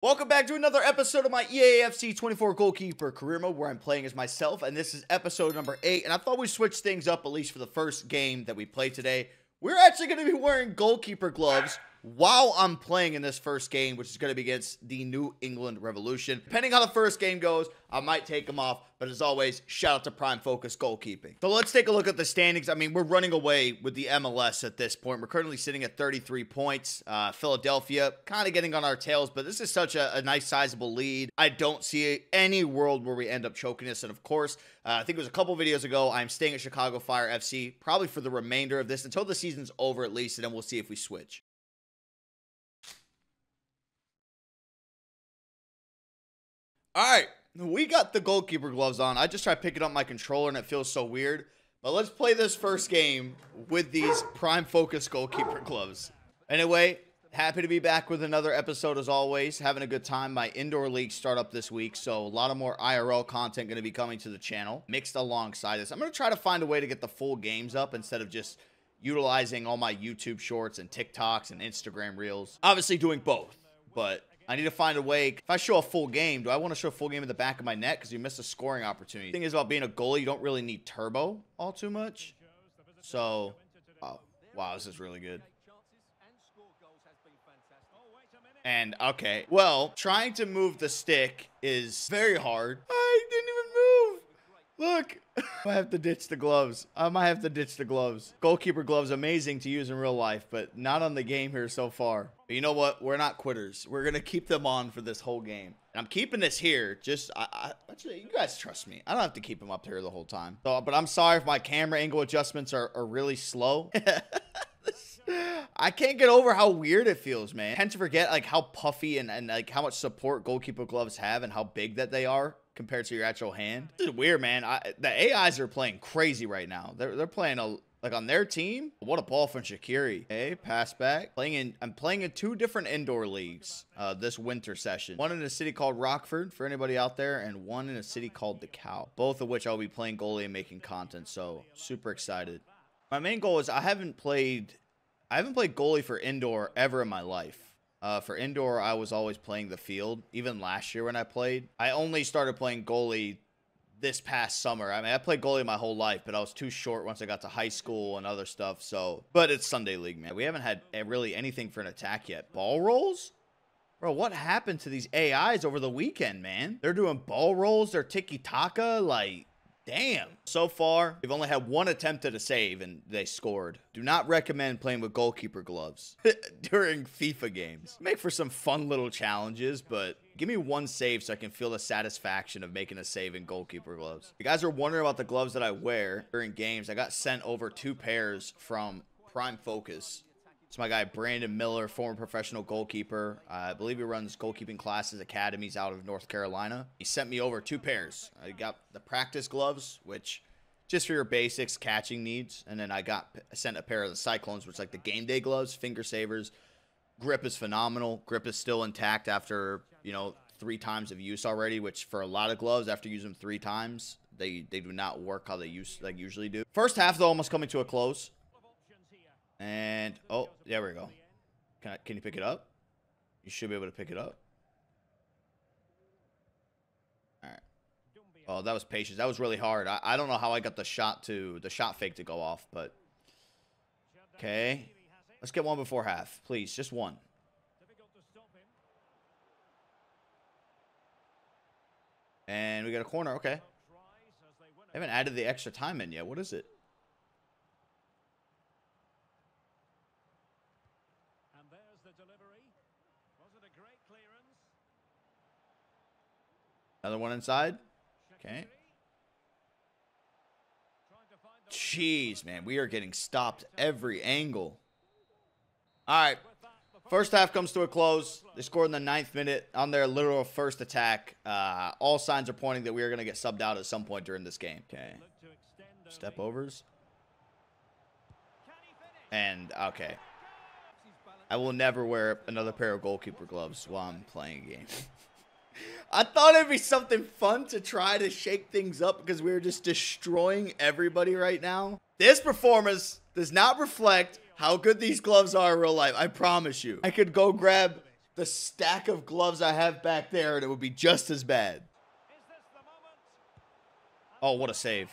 Welcome back to another episode of my EAFC 24 goalkeeper career mode where I'm playing as myself and this is episode number 8 and I thought we'd switch things up at least for the first game that we play today. We're actually going to be wearing goalkeeper gloves while I'm playing in this first game, which is going to be against the New England Revolution. Depending how the first game goes, I might take them off. But as always, shout out to Prime Focus Goalkeeping. So let's take a look at the standings. I mean, we're running away with the MLS at this point. We're currently sitting at 33 points. Uh, Philadelphia kind of getting on our tails, but this is such a, a, nice, sizable lead. I don't see any world where we end up choking this. And of course, uh, I think it was a couple videos ago, I'm staying at Chicago Fire FC probably for the remainder of this until the season's over at least, and then we'll see if we switch. All right, we got the goalkeeper gloves on. I just tried picking up my controller and it feels so weird. But let's play this first game with these Prime Focus goalkeeper gloves. Anyway, happy to be back with another episode as always. Having a good time. My indoor league start up this week, so a lot of more IRL content going to be coming to the channel mixed alongside this. I'm going to try to find a way to get the full games up instead of just utilizing all my YouTube shorts and TikToks and Instagram reels. Obviously doing both, but I need to find a way. If I show a full game, do I want to show a full game in the back of my net? Because you missed a scoring opportunity. The thing is about being a goalie, you don't really need turbo all too much. So, oh, wow, this is really good. And, okay, well, trying to move the stick is very hard. I didn't. Look, I have to ditch the gloves. I might have to ditch the gloves. Goalkeeper gloves, amazing to use in real life, but not on the game here so far. But you know what? We're not quitters. We're going to keep them on for this whole game. And I'm keeping this here. Just, I, I, actually, you guys trust me. I don't have to keep them up here the whole time. So, but I'm sorry if my camera angle adjustments are, are really slow. I can't get over how weird it feels, man. I tend to forget like how puffy and, and like how much support goalkeeper gloves have and how big that they are compared to your actual hand. This is weird, man. I, the AIs are playing crazy right now. They're they're playing a like on their team. What a ball from Shaqiri. Hey, pass back. Playing in I'm playing in two different indoor leagues uh, this winter session. One in a city called Rockford for anybody out there, and one in a city called DeKalb. Both of which I'll be playing goalie and making content. So super excited. My main goal is I haven't played I haven't played goalie for indoor ever in my life. Uh, for indoor, I was always playing the field. Even last year when I played, I only started playing goalie this past summer. I mean, I played goalie my whole life, but I was too short once I got to high school and other stuff. So, but it's Sunday league, man. We haven't had really anything for an attack yet. Ball rolls? Bro, what happened to these AIs over the weekend, man? They're doing ball rolls, they're tiki-taka, like, Damn. So far, we've only had one attempt at a save and they scored. Do not recommend playing with goalkeeper gloves during FIFA games. Make for some fun little challenges, but give me one save so I can feel the satisfaction of making a save in goalkeeper gloves. You guys are wondering about the gloves that I wear during games, I got sent over two pairs from Prime Focus. It's my guy Brandon Miller, former professional goalkeeper. Uh, I believe he runs goalkeeping classes, academies out of North Carolina. He sent me over two pairs. I got the practice gloves, which just for your basics catching needs, and then I got sent a pair of the Cyclones, which like the game day gloves, finger savers. Grip is phenomenal. Grip is still intact after you know three times of use already, which for a lot of gloves, after using them three times, they they do not work how they use like usually do. First half though, almost coming to a close. And, oh, there we go. Can, I, can you pick it up? You should be able to pick it up. Alright. Oh, that was patience. That was really hard. I, I don't know how I got the shot to, the shot fake to go off, but. Okay. Let's get one before half, please. Just one. And we got a corner. Okay. I haven't added the extra time in yet. What is it? Another one inside. Okay. Jeez, man. We are getting stopped every angle. All right. First half comes to a close. They scored in the ninth minute on their literal first attack. Uh, all signs are pointing that we are going to get subbed out at some point during this game. Okay. Step overs. And, okay. I will never wear another pair of goalkeeper gloves while I'm playing a game. I thought it'd be something fun to try to shake things up because we are just destroying everybody right now. This performance does not reflect how good these gloves are in real life. I promise you. I could go grab the stack of gloves I have back there, and it would be just as bad. Oh, what a save.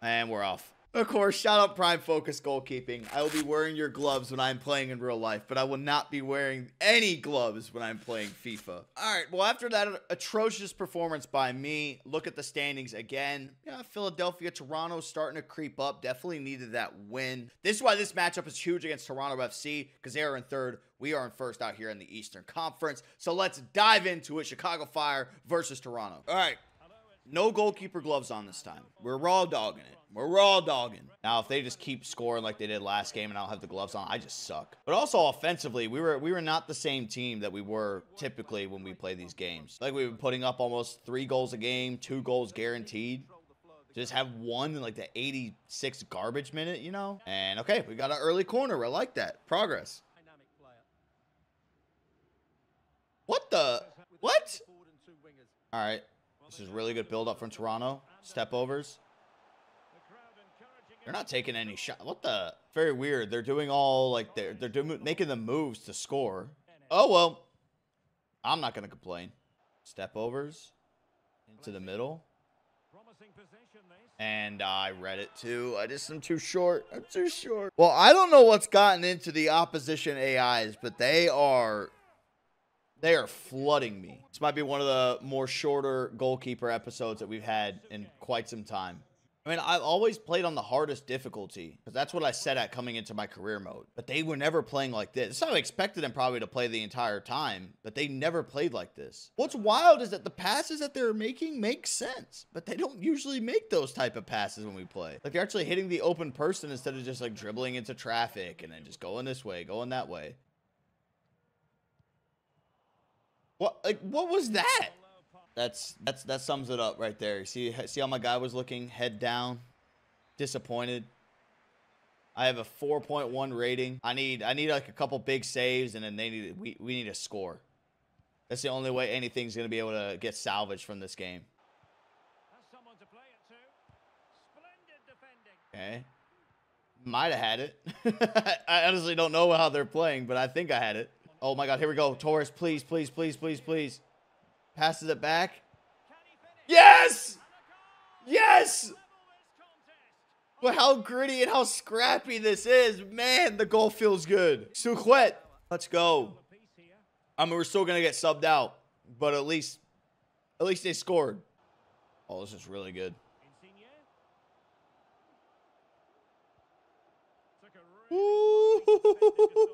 And we're off. Of course, shout out Prime Focus Goalkeeping. I will be wearing your gloves when I'm playing in real life, but I will not be wearing any gloves when I'm playing FIFA. All right, well, after that atrocious performance by me, look at the standings again. Yeah, Philadelphia, Toronto starting to creep up. Definitely needed that win. This is why this matchup is huge against Toronto FC, because they are in third. We are in first out here in the Eastern Conference. So let's dive into it. Chicago Fire versus Toronto. All right, no goalkeeper gloves on this time. We're raw dogging it. We're raw dogging. Now, if they just keep scoring like they did last game and I don't have the gloves on, I just suck. But also offensively, we were we were not the same team that we were typically when we play these games. Like we were putting up almost three goals a game, two goals guaranteed. Just have one in like the 86 garbage minute, you know? And okay, we got an early corner. I like that. Progress. What the? What? All right. This is really good build up from Toronto. Step overs. They're not taking any shot. What the? Very weird. They're doing all like they're they're doing making the moves to score. Oh well. I'm not gonna complain. Step overs into the middle. And I read it too. I just am too short. I'm too short. Well, I don't know what's gotten into the opposition AIs, but they are they are flooding me. This might be one of the more shorter goalkeeper episodes that we've had in quite some time. I mean, I've always played on the hardest difficulty because that's what I set at coming into my career mode. But they were never playing like this. It's I expected them probably to play the entire time, but they never played like this. What's wild is that the passes that they're making make sense, but they don't usually make those type of passes when we play. Like they're actually hitting the open person instead of just like dribbling into traffic and then just going this way, going that way. What like what was that? That's that's that sums it up right there. See see how my guy was looking, head down, disappointed. I have a 4.1 rating. I need I need like a couple big saves and then they need we we need a score. That's the only way anything's going to be able to get salvaged from this game. Okay. Might have had it. I honestly don't know how they're playing, but I think I had it. Oh my god, here we go. Torres, please, please, please, please, please. Passes it back. Yes! Yes! But how gritty and how scrappy this is. Man, the goal feels good. Suquet, let's go. I mean, we're still going to get subbed out. But at least, at least they scored. Oh, this is really good. Ooh.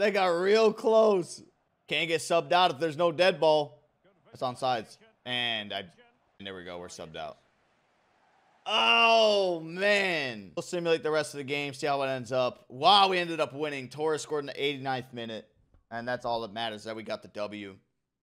They got real close. Can't get subbed out if there's no dead ball. It's on sides. And I, and there we go. We're subbed out. Oh, man. We'll simulate the rest of the game, see how it ends up. Wow, we ended up winning. Torres scored in the 89th minute. And that's all that matters, that we got the W.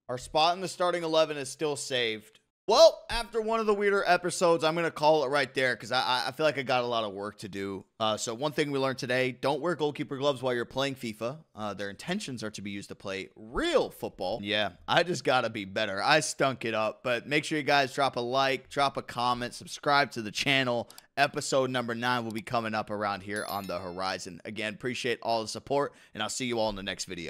Our spot in the starting 11 is still saved. Well, after one of the weirder episodes, I'm going to call it right there because I, I feel like I got a lot of work to do. Uh, so, one thing we learned today don't wear goalkeeper gloves while you're playing FIFA. Uh, their intentions are to be used to play real football. Yeah, I just got to be better. I stunk it up. But make sure you guys drop a like, drop a comment, subscribe to the channel. Episode number nine will be coming up around here on the horizon. Again, appreciate all the support, and I'll see you all in the next video.